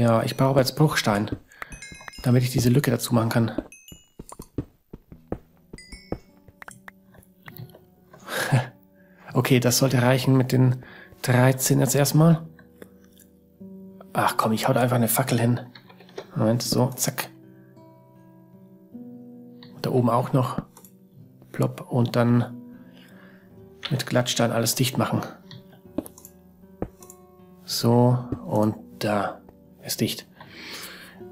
Ja, ich brauche jetzt Bruchstein, damit ich diese Lücke dazu machen kann. okay, das sollte reichen mit den 13 jetzt erstmal. Ach komm, ich hau da einfach eine Fackel hin. Moment, so, zack. Da oben auch noch. Plopp. Und dann mit Glattstein alles dicht machen. So, und da ist dicht.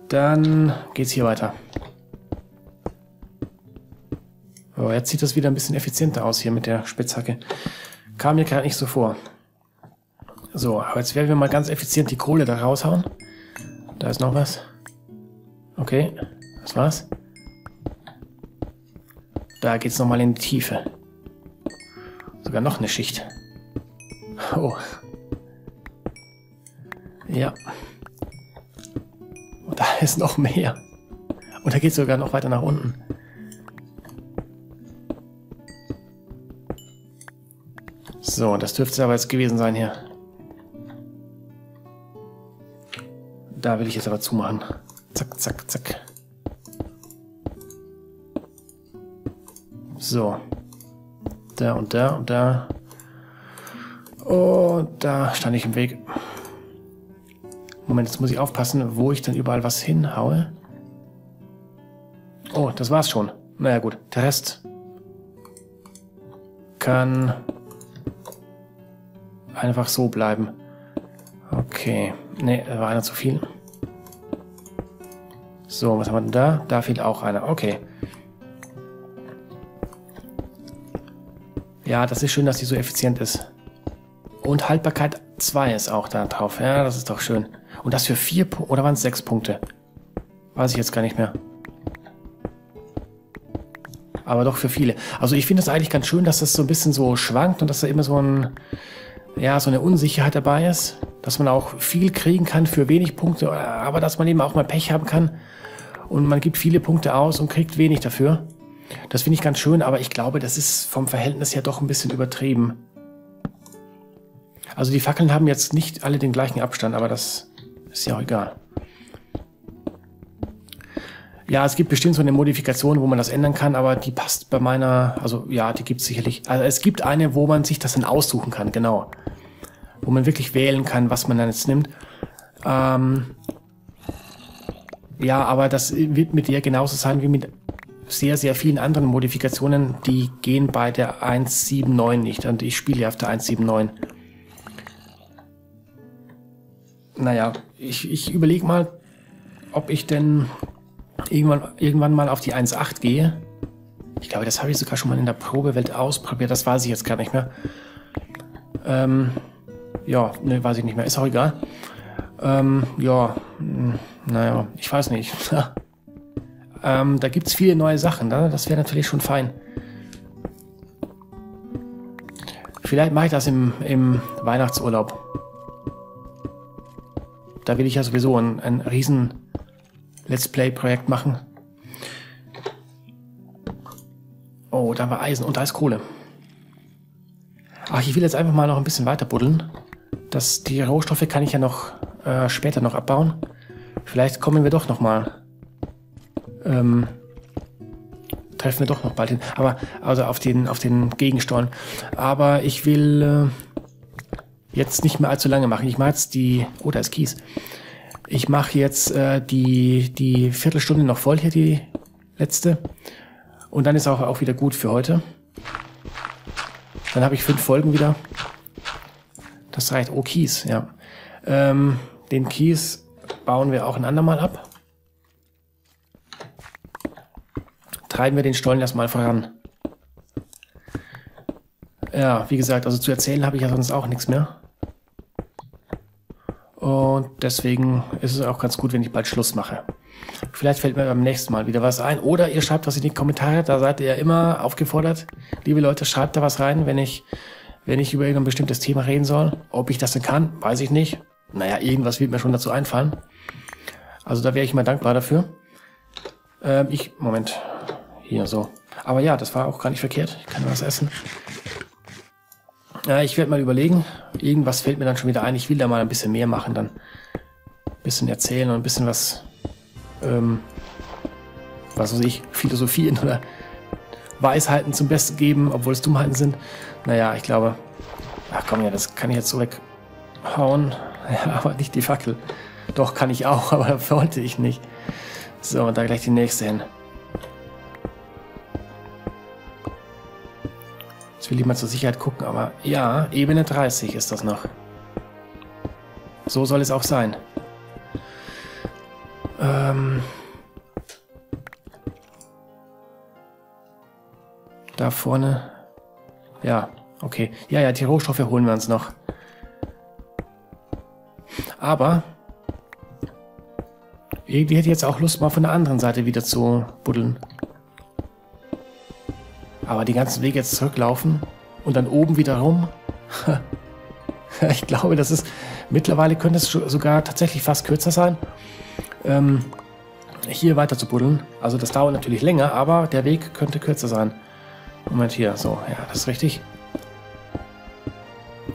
Dann geht's hier weiter. Oh, jetzt sieht das wieder ein bisschen effizienter aus hier mit der Spitzhacke. Kam mir gerade nicht so vor. So, aber jetzt werden wir mal ganz effizient die Kohle da raushauen. Da ist noch was. Okay, das war's. Da geht's nochmal in die Tiefe. Sogar noch eine Schicht. Oh. Ja. Da ist noch mehr. Und da geht sogar noch weiter nach unten. So, das dürfte es aber jetzt gewesen sein hier. Da will ich jetzt aber zumachen. Zack, zack, zack. So. Da und da und da. Und da stand ich im Weg. Moment, jetzt muss ich aufpassen, wo ich dann überall was hinhaue. Oh, das war's schon. Naja gut, der Rest kann einfach so bleiben. Okay. Ne, da war einer zu viel. So, was haben wir denn da? Da fehlt auch einer. Okay. Ja, das ist schön, dass die so effizient ist. Und Haltbarkeit 2 ist auch da drauf. Ja, das ist doch schön. Und das für vier Punkte, oder waren es sechs Punkte? Weiß ich jetzt gar nicht mehr. Aber doch für viele. Also ich finde es eigentlich ganz schön, dass das so ein bisschen so schwankt und dass da immer so ein, ja, so eine Unsicherheit dabei ist. Dass man auch viel kriegen kann für wenig Punkte, aber dass man eben auch mal Pech haben kann. Und man gibt viele Punkte aus und kriegt wenig dafür. Das finde ich ganz schön, aber ich glaube, das ist vom Verhältnis her doch ein bisschen übertrieben. Also die Fackeln haben jetzt nicht alle den gleichen Abstand, aber das ist ja auch egal. Ja, es gibt bestimmt so eine Modifikation, wo man das ändern kann, aber die passt bei meiner, also ja, die gibt es sicherlich. Also es gibt eine, wo man sich das dann aussuchen kann, genau. Wo man wirklich wählen kann, was man dann jetzt nimmt. Ähm, ja, aber das wird mit der genauso sein wie mit sehr, sehr vielen anderen Modifikationen, die gehen bei der 1.7.9 nicht. Und ich spiele ja auf der 1.7.9. Naja, ich, ich überlege mal, ob ich denn irgendwann, irgendwann mal auf die 1.8 gehe. Ich glaube, das habe ich sogar schon mal in der Probewelt ausprobiert. Das weiß ich jetzt gar nicht mehr. Ähm, ja, ne, weiß ich nicht mehr. Ist auch egal. Ähm, ja, hm, naja, ich weiß nicht. Ähm, da gibt es viele neue Sachen. Ne? Das wäre natürlich schon fein. Vielleicht mache ich das im, im Weihnachtsurlaub. Da will ich ja sowieso ein, ein riesen Let's Play-Projekt machen. Oh, da war Eisen und da ist Kohle. Ach, ich will jetzt einfach mal noch ein bisschen weiter buddeln. Das, die Rohstoffe kann ich ja noch äh, später noch abbauen. Vielleicht kommen wir doch noch mal ähm, treffen wir doch noch bald hin. Aber also auf den, auf den Gegenstollen. Aber ich will äh, jetzt nicht mehr allzu lange machen. Ich mache jetzt die. Oh, da ist Kies. Ich mache jetzt äh, die, die Viertelstunde noch voll hier, die letzte. Und dann ist auch, auch wieder gut für heute. Dann habe ich fünf Folgen wieder. Das reicht. Oh, Kies, ja. Ähm, den Kies bauen wir auch ein andermal ab. treiben wir den Stollen erstmal voran. Ja, wie gesagt, also zu erzählen habe ich ja sonst auch nichts mehr. Und deswegen ist es auch ganz gut, wenn ich bald Schluss mache. Vielleicht fällt mir beim nächsten Mal wieder was ein. Oder ihr schreibt was in die Kommentare, da seid ihr ja immer aufgefordert. Liebe Leute, schreibt da was rein, wenn ich, wenn ich über irgendein bestimmtes Thema reden soll. Ob ich das denn kann, weiß ich nicht. Naja, irgendwas wird mir schon dazu einfallen. Also da wäre ich mal dankbar dafür. Ähm, ich, Moment, hier so. Aber ja, das war auch gar nicht verkehrt. Ich kann was essen. Ja, ich werde mal überlegen. Irgendwas fällt mir dann schon wieder ein. Ich will da mal ein bisschen mehr machen dann. bisschen erzählen und ein bisschen was, ähm, was weiß ich, philosophieren oder Weisheiten zum Besten geben, obwohl es Dummheiten sind. Naja, ich glaube, ach komm ja, das kann ich jetzt so weghauen. Ja, aber nicht die Fackel. Doch, kann ich auch, aber wollte ich nicht. So, und da gleich die nächste hin. Jetzt will ich mal zur Sicherheit gucken, aber ja, Ebene 30 ist das noch. So soll es auch sein. Ähm da vorne. Ja, okay. Ja, ja, die Rohstoffe holen wir uns noch. Aber irgendwie hätte ich jetzt auch Lust, mal von der anderen Seite wieder zu buddeln. Aber die ganzen Wege jetzt zurücklaufen und dann oben wieder rum. ich glaube, das ist mittlerweile könnte es sogar tatsächlich fast kürzer sein. Ähm, hier weiter zu buddeln. Also das dauert natürlich länger, aber der Weg könnte kürzer sein. Moment hier, so, ja, das ist richtig.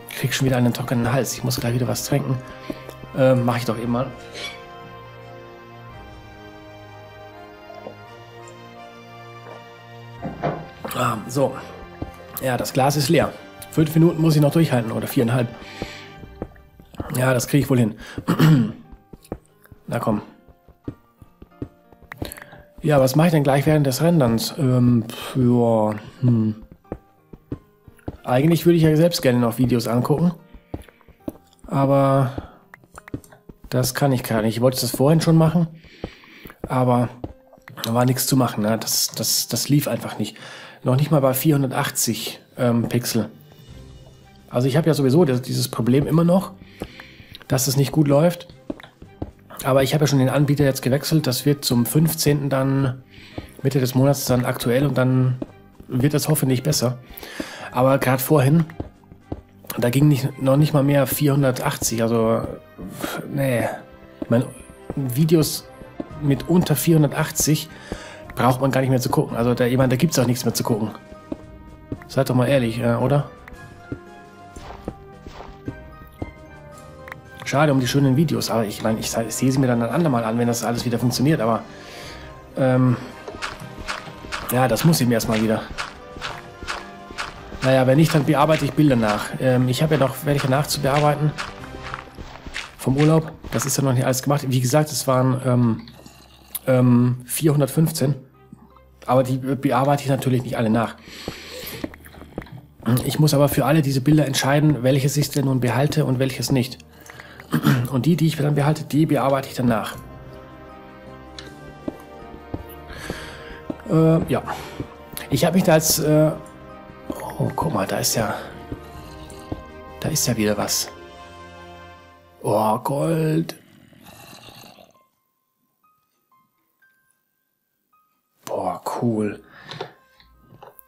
Ich krieg schon wieder einen trockenen Hals. Ich muss gleich wieder was trinken. Ähm, Mache ich doch eben mal. Ah, so. Ja, das Glas ist leer. Fünf Minuten muss ich noch durchhalten oder viereinhalb. Ja, das kriege ich wohl hin. Na komm. Ja, was mache ich denn gleich während des Renderns? Ähm, für, hm. Eigentlich würde ich ja selbst gerne noch Videos angucken. Aber das kann ich gar nicht. Ich wollte das vorhin schon machen. Aber da war nichts zu machen. Ne? Das, das, das lief einfach nicht. Noch nicht mal bei 480 ähm, Pixel. Also ich habe ja sowieso das, dieses Problem immer noch, dass es nicht gut läuft. Aber ich habe ja schon den Anbieter jetzt gewechselt. Das wird zum 15. dann Mitte des Monats dann aktuell und dann wird das hoffentlich besser. Aber gerade vorhin, da ging nicht, noch nicht mal mehr 480. Also, nee. Ich meine, Videos mit unter 480 braucht man gar nicht mehr zu gucken. Also da, jemand, da gibt es auch nichts mehr zu gucken. Seid doch mal ehrlich, äh, oder? Schade um die schönen Videos, aber ich meine, ich, ich sehe sie mir dann ein andermal an, wenn das alles wieder funktioniert, aber ähm, ja, das muss ich mir erstmal wieder. Naja, wenn nicht, dann bearbeite ich Bilder nach. Ähm, ich habe ja noch welche nachzubearbeiten vom Urlaub. Das ist ja noch nicht alles gemacht. Wie gesagt, es waren ähm, ähm, 415. Aber die bearbeite ich natürlich nicht alle nach. Ich muss aber für alle diese Bilder entscheiden, welches ich denn nun behalte und welches nicht. Und die, die ich dann behalte, die bearbeite ich dann nach. Äh, ja. Ich habe mich da als... Äh oh, guck mal, da ist ja... Da ist ja wieder was. Oh, Gold. Cool.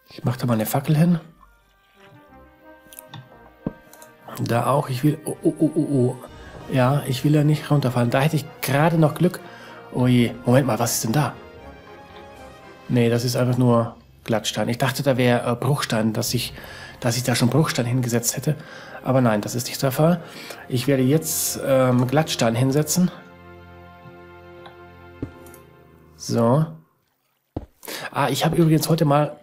Ich mache da mal eine Fackel hin. Da auch. Ich will... Oh, oh, oh, oh, oh. Ja, ich will ja nicht runterfallen. Da hätte ich gerade noch Glück. Oh je. Moment mal, was ist denn da? Nee, das ist einfach nur Glattstein. Ich dachte, da wäre äh, Bruchstein, dass ich, dass ich da schon Bruchstein hingesetzt hätte. Aber nein, das ist nicht der Fall. Ich werde jetzt ähm, Glattstein hinsetzen. So. Ah, ich habe übrigens heute mal,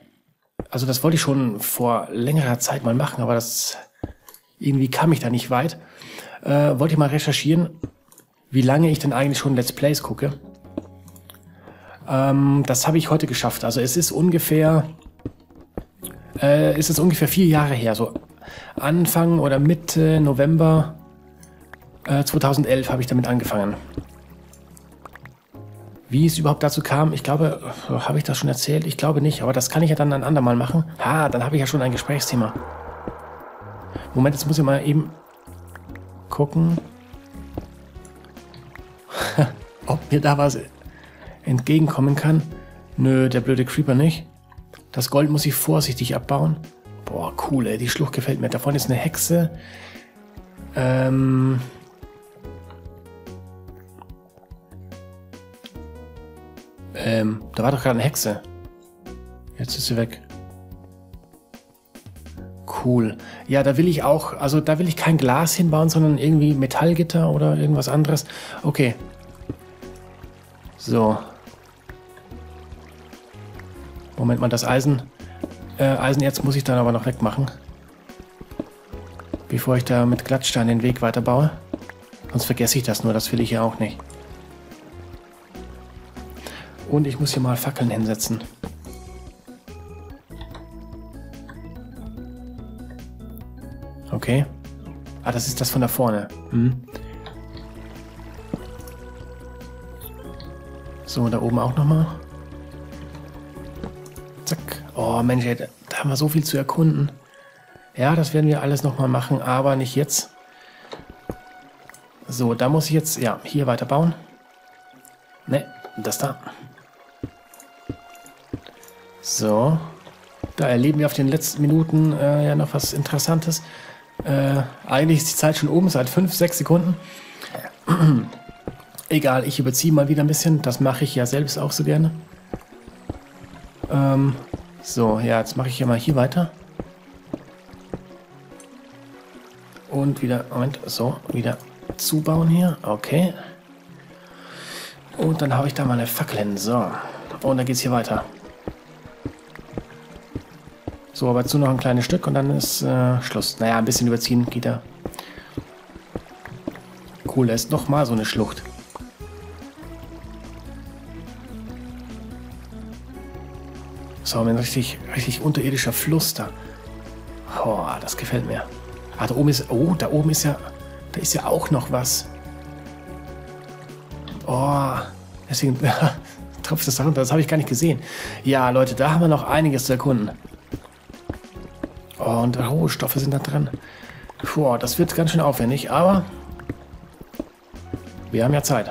also das wollte ich schon vor längerer Zeit mal machen, aber das irgendwie kam ich da nicht weit. Äh, wollte ich mal recherchieren, wie lange ich denn eigentlich schon Let's Plays gucke. Ähm, das habe ich heute geschafft. Also es ist ungefähr, äh, ist es ungefähr vier Jahre her, so Anfang oder Mitte November äh, 2011 habe ich damit angefangen. Wie es überhaupt dazu kam, ich glaube, habe ich das schon erzählt? Ich glaube nicht, aber das kann ich ja dann ein andermal machen. Ha, dann habe ich ja schon ein Gesprächsthema. Moment, jetzt muss ich mal eben gucken, ob mir da was entgegenkommen kann. Nö, der blöde Creeper nicht. Das Gold muss ich vorsichtig abbauen. Boah, cool, ey, die Schlucht gefällt mir. Da vorne ist eine Hexe. Ähm, Ähm, da war doch gerade eine Hexe. Jetzt ist sie weg. Cool. Ja, da will ich auch, also da will ich kein Glas hinbauen, sondern irgendwie Metallgitter oder irgendwas anderes. Okay. So. Moment mal, das Eisen, äh, Eisenerz muss ich dann aber noch wegmachen. Bevor ich da mit Glattstein den Weg weiterbaue. Sonst vergesse ich das nur, das will ich ja auch nicht. Und ich muss hier mal Fackeln hinsetzen. Okay. Ah, das ist das von da vorne. Hm. So, da oben auch nochmal. Zack. Oh, Mensch, ey, da haben wir so viel zu erkunden. Ja, das werden wir alles nochmal machen, aber nicht jetzt. So, da muss ich jetzt, ja, hier weiterbauen. Ne, das da. So. Da erleben wir auf den letzten Minuten äh, ja noch was Interessantes. Äh, eigentlich ist die Zeit schon oben, seit 5, 6 Sekunden. Egal, ich überziehe mal wieder ein bisschen. Das mache ich ja selbst auch so gerne. Ähm, so, ja, jetzt mache ich hier mal hier weiter. Und wieder, Moment, so, wieder zubauen hier. Okay. Und dann habe ich da mal eine Fackel hin. So. Und dann geht es hier weiter. So, aber zu noch ein kleines Stück und dann ist äh, Schluss. Naja, ein bisschen überziehen geht da. Cool, da ist nochmal so eine Schlucht. So, ein richtig, richtig unterirdischer Fluss da. Oh, das gefällt mir. Ah, da oben ist. Oh, da oben ist ja. Da ist ja auch noch was. Oh, deswegen tropft das da runter. Das habe ich gar nicht gesehen. Ja, Leute, da haben wir noch einiges zu erkunden. Oh, und Rohstoffe sind da drin. Puh, das wird ganz schön aufwendig, aber wir haben ja Zeit.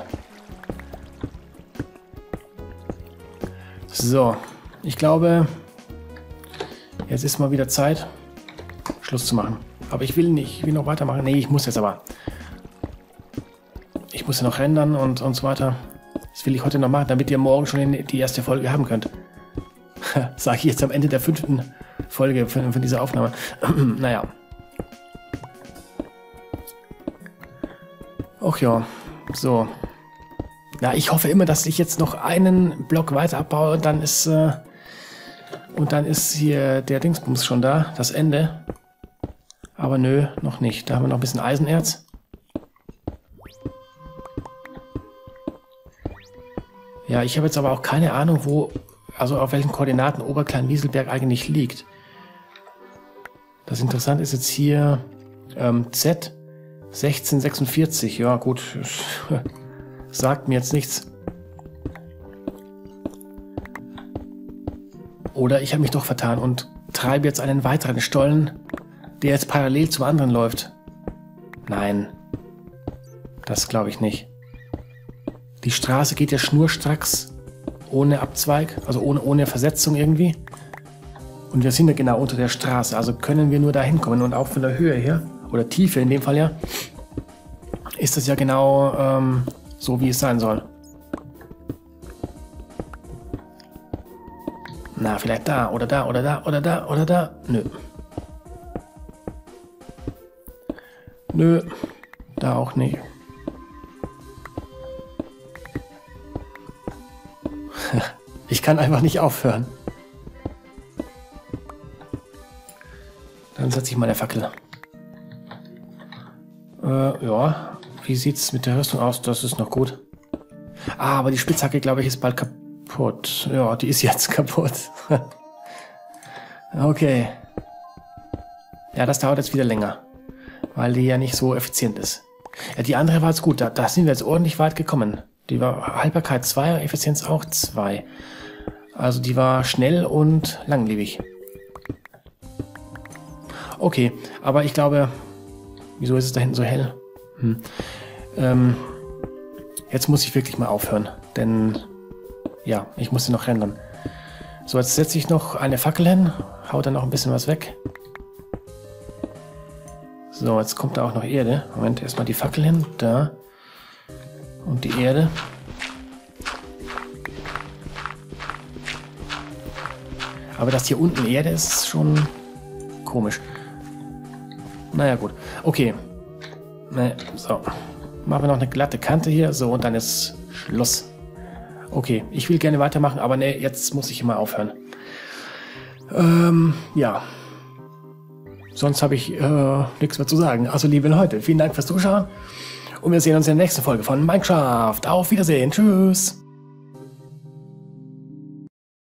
So, ich glaube, jetzt ist mal wieder Zeit, Schluss zu machen. Aber ich will nicht, ich will noch weitermachen. Nee, ich muss jetzt aber. Ich muss ja noch rendern und, und so weiter. Das will ich heute noch machen, damit ihr morgen schon die erste Folge haben könnt. Sage ich jetzt am Ende der fünften Folge von, von dieser Aufnahme. naja. Ach ja, so. Ja, ich hoffe immer, dass ich jetzt noch einen Block weiter abbaue und dann ist äh, und dann ist hier der Dingsbums schon da, das Ende. Aber nö, noch nicht. Da haben wir noch ein bisschen Eisenerz. Ja, ich habe jetzt aber auch keine Ahnung, wo, also auf welchen Koordinaten Oberklein-Wieselberg eigentlich liegt. Das Interessante ist jetzt hier ähm, Z 1646. Ja, gut. Sagt mir jetzt nichts. Oder ich habe mich doch vertan und treibe jetzt einen weiteren Stollen, der jetzt parallel zum anderen läuft. Nein. Das glaube ich nicht. Die Straße geht ja schnurstracks ohne Abzweig, also ohne, ohne Versetzung irgendwie. Und wir sind ja genau unter der Straße, also können wir nur da hinkommen. Und auch von der Höhe her, oder Tiefe in dem Fall ja, ist das ja genau ähm, so, wie es sein soll. Na, vielleicht da oder da oder da oder da oder da. Nö. Nö, da auch nicht. Ich kann einfach nicht aufhören. Dann setze ich mal der Fackel. Äh, ja. Wie sieht's mit der Rüstung aus? Das ist noch gut. Ah, aber die Spitzhacke, glaube ich, ist bald kaputt. Ja, die ist jetzt kaputt. okay. Ja, das dauert jetzt wieder länger. Weil die ja nicht so effizient ist. Ja, die andere war jetzt gut. Da, da sind wir jetzt ordentlich weit gekommen. Die war Haltbarkeit 2, Effizienz auch 2. Also die war schnell und langlebig. Okay, aber ich glaube, wieso ist es da hinten so hell? Hm. Ähm, jetzt muss ich wirklich mal aufhören, denn ja, ich muss sie noch rendern. So, jetzt setze ich noch eine Fackel hin, hau dann noch ein bisschen was weg. So, jetzt kommt da auch noch Erde. Moment, erstmal die Fackel hin, da. Und die Erde. Aber dass hier unten Erde ist, ist schon komisch. Naja, gut. Okay. So. Machen wir noch eine glatte Kante hier. So, und dann ist Schluss. Okay, ich will gerne weitermachen, aber ne, jetzt muss ich mal aufhören. Ähm, ja. Sonst habe ich äh, nichts mehr zu sagen. Also, liebe Leute, vielen Dank fürs Zuschauen. Und wir sehen uns in der nächsten Folge von Minecraft. Auf Wiedersehen. Tschüss.